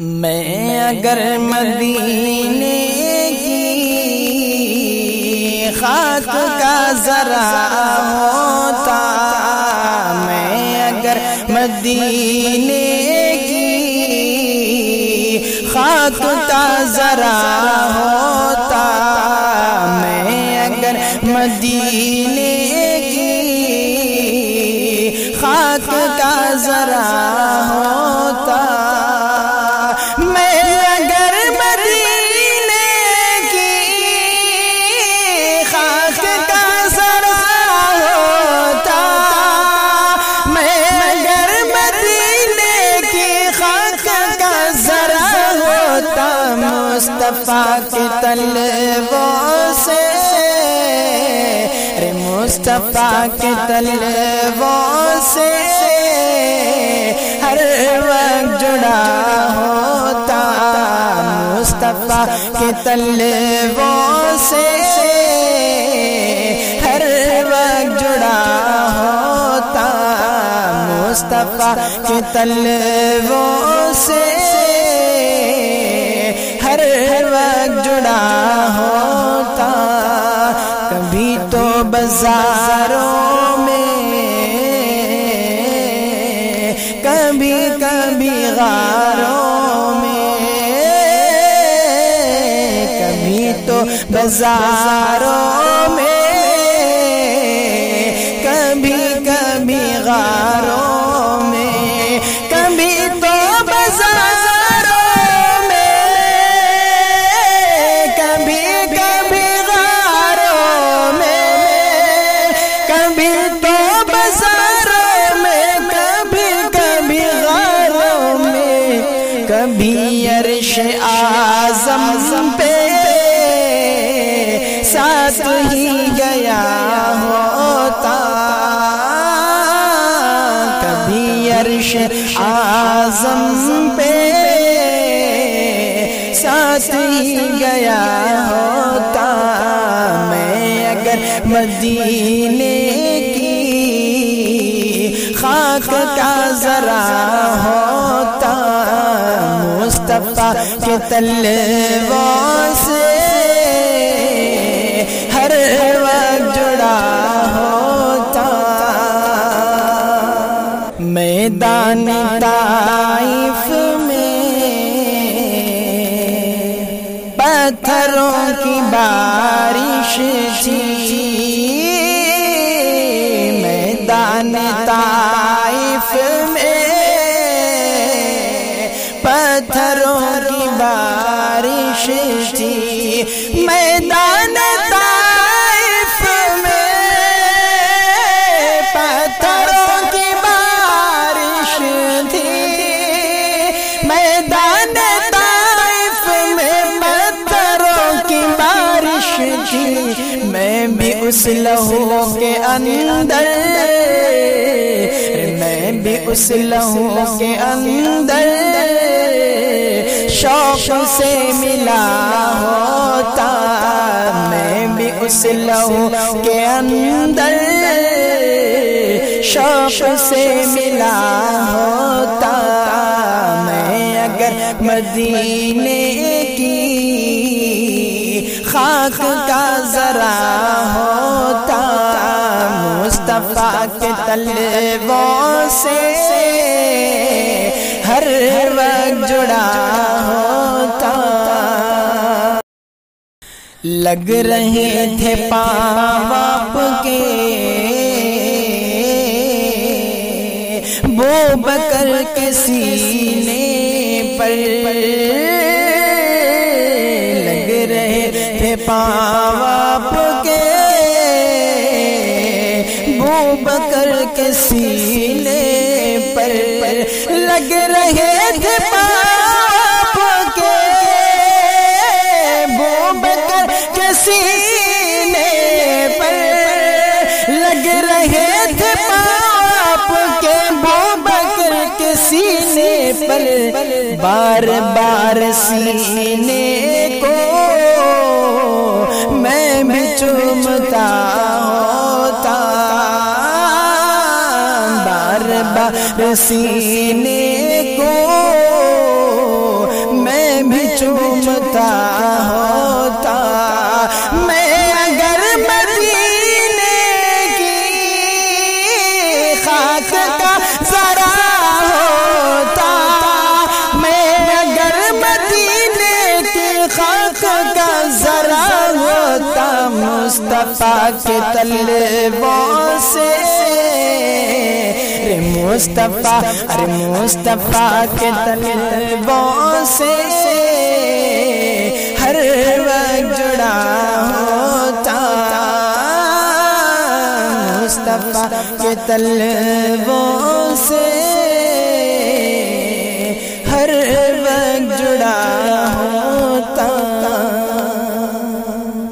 میں اگر مدینے کی خاک کا ذرا ہوتا، میں اگر مدینے کی خاک کا ذرا ہوتا، میں اگر مدینے کی خاک کا ذرا مصطفیٰ کی طلبوں سے رے مصطفیٰ کی طلبوں سے ہر وقت جڑا ہوتا مصطفیٰ کے طلبوں سے ہر وقت جڑا ہوتا مصطفیٰ کے طلبوں سے بازاروں میں کبھی کبھی غاروں میں کبھی تو بازاروں کبھی عرش آزم پہ ساتھ ہی گیا ہوتا۔ کبھی عرش آزم پہ ساتھ ہی گیا ہوتا۔ میں اگر مدینے کی خاک کا ذرا ہوتا مصطفیٰ سے ہر وقت جڑا ہوتا۔ میدان طائف میں پتھروں کی بارش تھی۔ میدان طائف بارش تھی۔ میدان طائف میں پتھروں کی بارش تھی۔ میدان طائف میں پتھروں کی بارش تھی۔ میں بھی اس لہو کے اندر، میں بھی اس لہو کے اندر۔ شوق سے ملا ہوتا، میں بھی اس لہو کے اندر شوق سے ملا ہوتا۔ میں اگر مدینے کی خاک کا ذرا ہوتا، مصطفیٰ کے تلووں سے ہر وقت جڑا لگ رہے تھے پاپ کے۔ بو بکر کے سینے پر لگ رہے تھے پاپ کے۔ بو بکر کے سینے پر لگ رہے تھے پاپ سینے پر لگ رہے تھے پاپ کے بو بکر کے سینے پر، بار بار سینے کو میں بھی چومتا ہوتا۔ بار بار سینے کو میں کا ہوتا کے طلبوں سے۔ رے مصطفیٰ، ارے مصطفیٰ کے طلبوں سے۔ ہر وقت جڑا ہوتا۔ مصطفیٰ کے طلبوں سے۔